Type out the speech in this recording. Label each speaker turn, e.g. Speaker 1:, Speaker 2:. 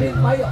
Speaker 1: Ayo.